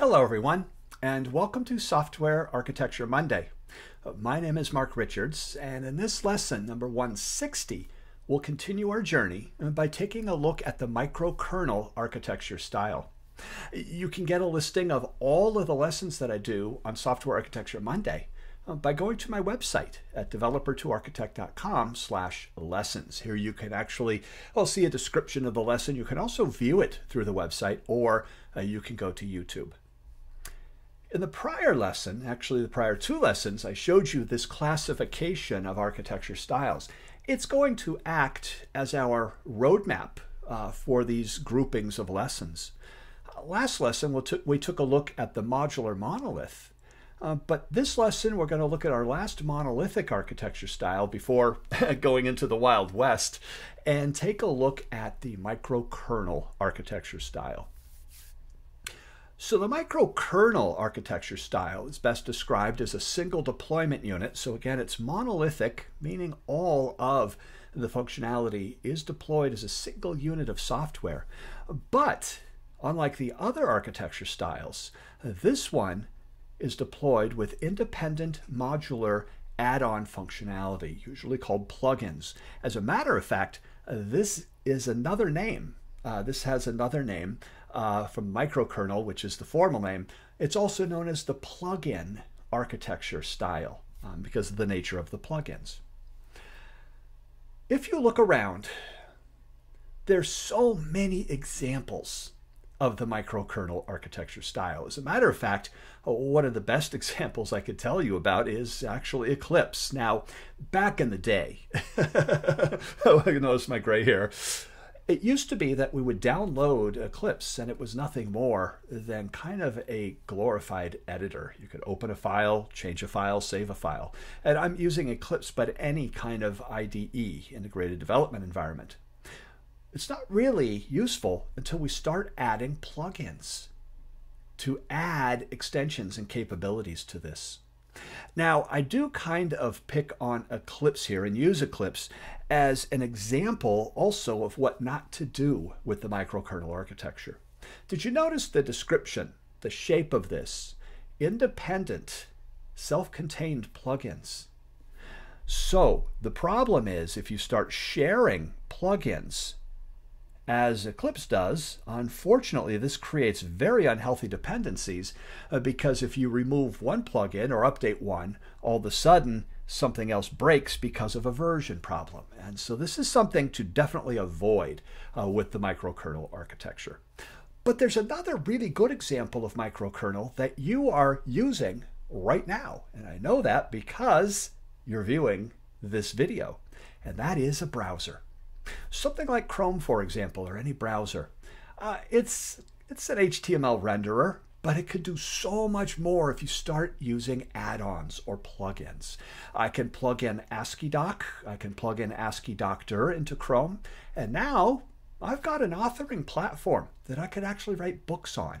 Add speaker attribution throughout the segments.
Speaker 1: Hello, everyone, and welcome to Software Architecture Monday. Uh, my name is Mark Richards, and in this lesson, number 160, we'll continue our journey by taking a look at the microkernel architecture style. You can get a listing of all of the lessons that I do on Software Architecture Monday uh, by going to my website at developertoarchitect.com slash lessons. Here you can actually well, see a description of the lesson. You can also view it through the website or uh, you can go to YouTube. In the prior lesson, actually the prior two lessons, I showed you this classification of architecture styles. It's going to act as our roadmap uh, for these groupings of lessons. Uh, last lesson, we took, we took a look at the modular monolith. Uh, but this lesson, we're going to look at our last monolithic architecture style before going into the Wild West and take a look at the microkernel architecture style. So the microkernel architecture style is best described as a single deployment unit. So again, it's monolithic, meaning all of the functionality is deployed as a single unit of software. But unlike the other architecture styles, this one is deployed with independent modular add-on functionality, usually called plugins. As a matter of fact, this is another name. Uh, this has another name uh, from microkernel, which is the formal name. It's also known as the plugin architecture style um, because of the nature of the plugins. If you look around, there's so many examples of the microkernel architecture style. As a matter of fact, one of the best examples I could tell you about is actually Eclipse. Now, back in the day, notice my gray hair. It used to be that we would download Eclipse and it was nothing more than kind of a glorified editor. You could open a file, change a file, save a file. And I'm using Eclipse, but any kind of IDE, integrated development environment. It's not really useful until we start adding plugins to add extensions and capabilities to this. Now, I do kind of pick on Eclipse here and use Eclipse as an example also of what not to do with the microkernel architecture. Did you notice the description, the shape of this? Independent, self-contained plugins. So the problem is if you start sharing plugins as Eclipse does, unfortunately, this creates very unhealthy dependencies uh, because if you remove one plugin or update one, all of a sudden something else breaks because of a version problem. And so this is something to definitely avoid uh, with the microkernel architecture. But there's another really good example of microkernel that you are using right now. And I know that because you're viewing this video, and that is a browser. Something like Chrome, for example, or any browser. Uh, it's, it's an HTML renderer, but it could do so much more if you start using add-ons or plugins. I can plug in AsciiDoc, I can plug in Asciidoctor into Chrome, and now I've got an authoring platform that I could actually write books on.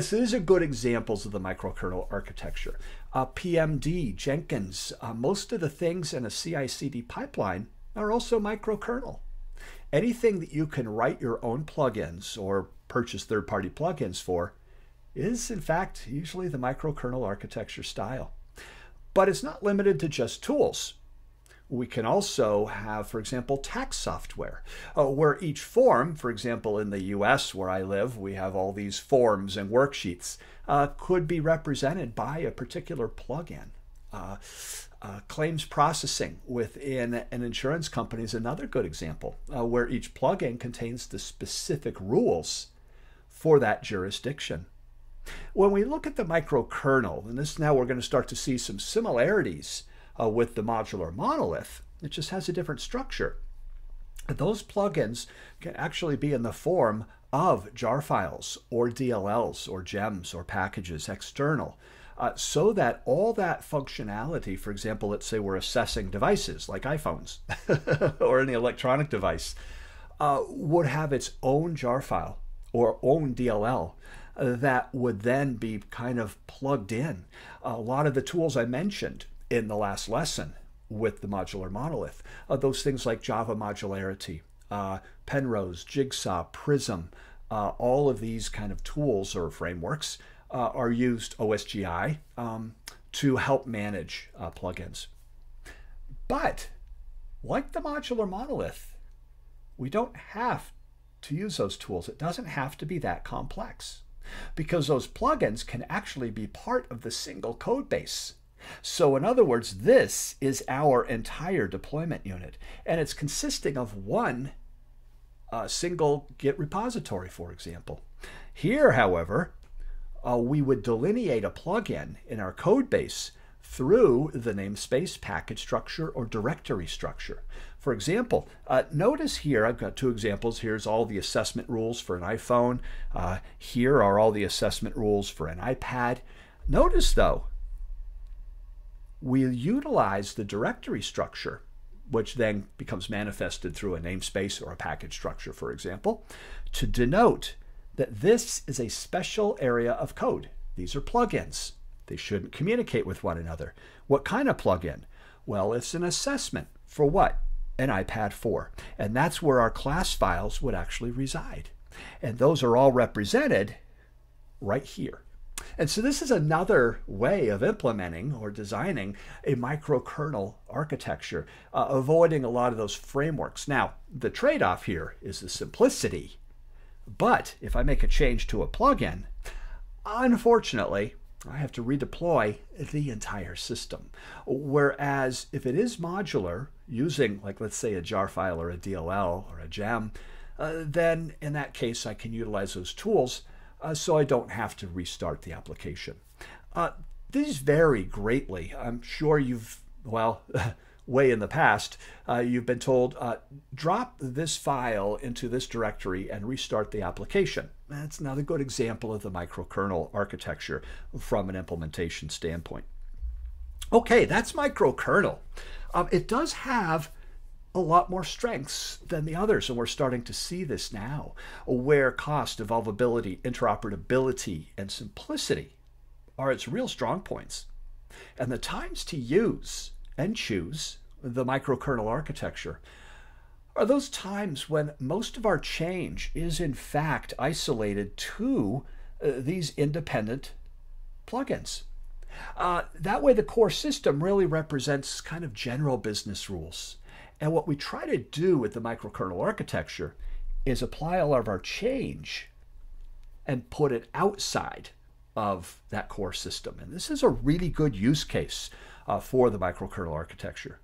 Speaker 1: so these are good examples of the microkernel architecture. Uh, PMD, Jenkins, uh, most of the things in a CI/CD pipeline are also microkernel. Anything that you can write your own plugins or purchase third-party plugins for is in fact usually the microkernel architecture style. But it's not limited to just tools. We can also have, for example, tax software, uh, where each form, for example, in the US where I live, we have all these forms and worksheets, uh, could be represented by a particular plugin. Uh, uh, claims processing within an insurance company is another good example uh, where each plugin contains the specific rules for that jurisdiction. When we look at the microkernel, and this now we're going to start to see some similarities uh, with the modular monolith, it just has a different structure. Those plugins can actually be in the form of jar files or DLLs or gems or packages external uh, so that all that functionality, for example, let's say we're assessing devices like iPhones or any electronic device, uh, would have its own jar file or own DLL uh, that would then be kind of plugged in. A lot of the tools I mentioned in the last lesson with the modular monolith, uh, those things like Java modularity, uh, Penrose, Jigsaw, Prism, uh, all of these kind of tools or frameworks uh, are used OSGI um, to help manage uh, plugins. But like the modular monolith, we don't have to use those tools. It doesn't have to be that complex because those plugins can actually be part of the single code base. So in other words, this is our entire deployment unit, and it's consisting of one uh, single Git repository, for example. Here, however, uh, we would delineate a plugin in our code base through the namespace, package structure, or directory structure. For example, uh, notice here, I've got two examples. Here's all the assessment rules for an iPhone. Uh, here are all the assessment rules for an iPad. Notice, though, we'll utilize the directory structure, which then becomes manifested through a namespace or a package structure, for example, to denote that this is a special area of code. These are plugins. They shouldn't communicate with one another. What kind of plugin? Well, it's an assessment for what? An iPad 4. And that's where our class files would actually reside. And those are all represented right here. And so this is another way of implementing or designing a microkernel architecture, uh, avoiding a lot of those frameworks. Now, the trade-off here is the simplicity. But if I make a change to a plugin, unfortunately, I have to redeploy the entire system. Whereas if it is modular, using, like, let's say a jar file or a DLL or a gem, uh, then in that case, I can utilize those tools uh, so I don't have to restart the application. Uh, these vary greatly. I'm sure you've, well, way in the past, uh, you've been told, uh, drop this file into this directory and restart the application. That's not a good example of the microkernel architecture from an implementation standpoint. Okay, that's microkernel. Um, it does have a lot more strengths than the others, and we're starting to see this now, where cost, evolvability, interoperability, and simplicity are its real strong points. And the times to use and choose the microkernel architecture are those times when most of our change is in fact isolated to uh, these independent plugins. Uh, that way, the core system really represents kind of general business rules and what we try to do with the microkernel architecture is apply all of our change and put it outside of that core system. And this is a really good use case uh, for the microkernel architecture.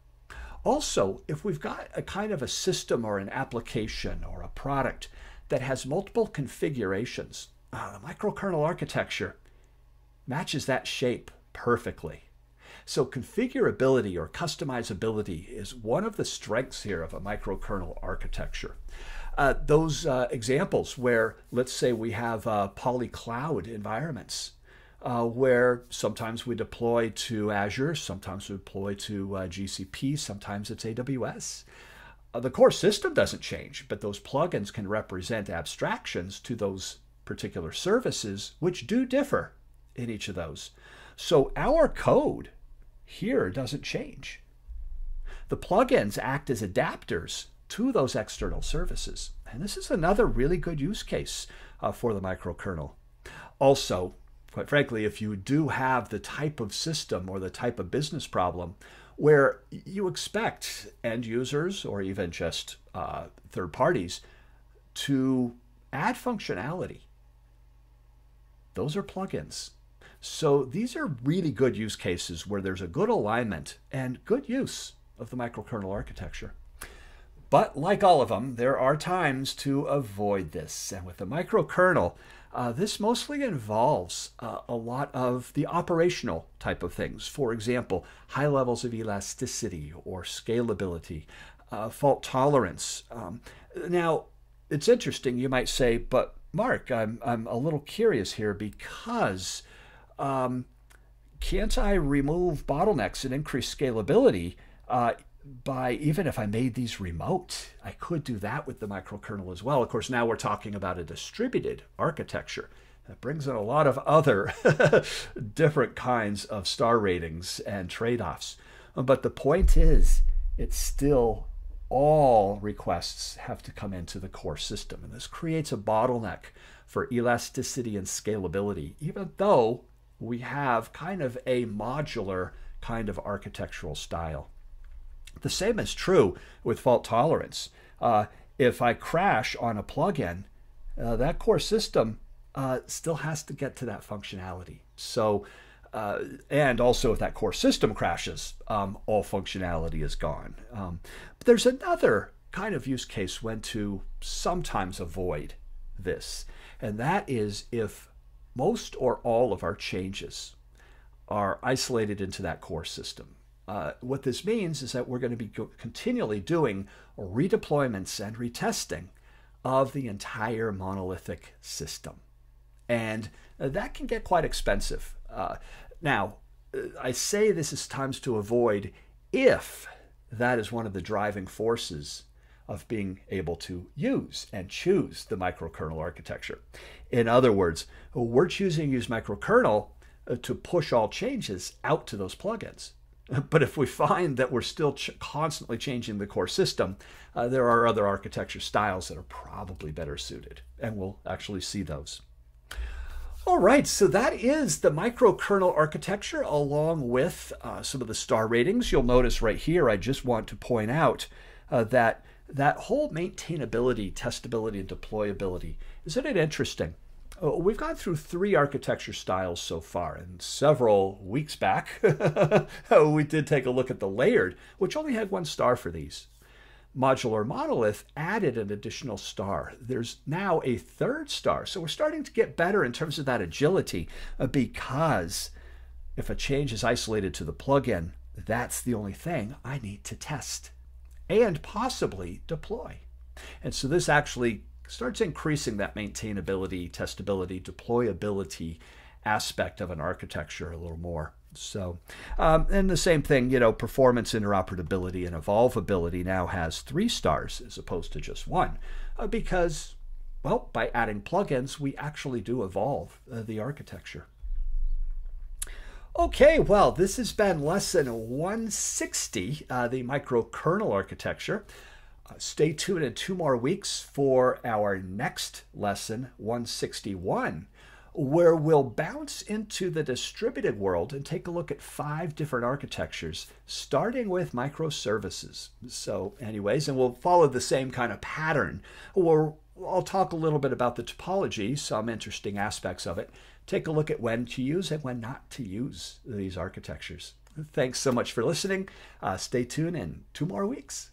Speaker 1: Also, if we've got a kind of a system or an application or a product that has multiple configurations, uh, the microkernel architecture matches that shape perfectly. So configurability or customizability is one of the strengths here of a microkernel architecture. Uh, those uh, examples where, let's say, we have uh, polycloud environments, uh, where sometimes we deploy to Azure, sometimes we deploy to uh, GCP, sometimes it's AWS. Uh, the core system doesn't change, but those plugins can represent abstractions to those particular services, which do differ in each of those. So our code here doesn't change. The plugins act as adapters to those external services. And this is another really good use case uh, for the microkernel. Also, quite frankly, if you do have the type of system or the type of business problem where you expect end users or even just uh, third parties to add functionality, those are plugins. So these are really good use cases where there's a good alignment and good use of the microkernel architecture. But like all of them, there are times to avoid this. And with the microkernel, uh, this mostly involves uh, a lot of the operational type of things. For example, high levels of elasticity or scalability, uh, fault tolerance. Um, now, it's interesting, you might say, but Mark, I'm, I'm a little curious here because um, can't I remove bottlenecks and increase scalability uh, by even if I made these remote? I could do that with the microkernel as well. Of course, now we're talking about a distributed architecture. That brings in a lot of other different kinds of star ratings and trade offs. But the point is, it's still all requests have to come into the core system. And this creates a bottleneck for elasticity and scalability, even though we have kind of a modular kind of architectural style. The same is true with fault tolerance. Uh, if I crash on a plugin, uh, that core system uh, still has to get to that functionality. So, uh, and also if that core system crashes, um, all functionality is gone. Um, but there's another kind of use case when to sometimes avoid this, and that is if most or all of our changes are isolated into that core system. Uh, what this means is that we're going to be continually doing redeployments and retesting of the entire monolithic system. And uh, that can get quite expensive. Uh, now, uh, I say this is times to avoid if that is one of the driving forces of being able to use and choose the microkernel architecture. In other words, we're choosing to use microkernel to push all changes out to those plugins. But if we find that we're still ch constantly changing the core system, uh, there are other architecture styles that are probably better suited, and we'll actually see those. All right, so that is the microkernel architecture along with uh, some of the star ratings. You'll notice right here, I just want to point out uh, that that whole maintainability, testability, and deployability, isn't it interesting? Uh, we've gone through three architecture styles so far, and several weeks back, we did take a look at the layered, which only had one star for these. Modular Monolith added an additional star. There's now a third star, so we're starting to get better in terms of that agility uh, because if a change is isolated to the plugin, that's the only thing I need to test and possibly deploy. And so this actually starts increasing that maintainability, testability, deployability aspect of an architecture a little more. So, um, and the same thing, you know, performance, interoperability, and evolvability now has three stars as opposed to just one, uh, because, well, by adding plugins, we actually do evolve uh, the architecture. Okay, well, this has been lesson 160, uh, the microkernel architecture. Uh, stay tuned in two more weeks for our next lesson, 161, where we'll bounce into the distributed world and take a look at five different architectures, starting with microservices. So, anyways, and we'll follow the same kind of pattern. Where I'll talk a little bit about the topology, some interesting aspects of it, take a look at when to use and when not to use these architectures. Thanks so much for listening. Uh, stay tuned in two more weeks.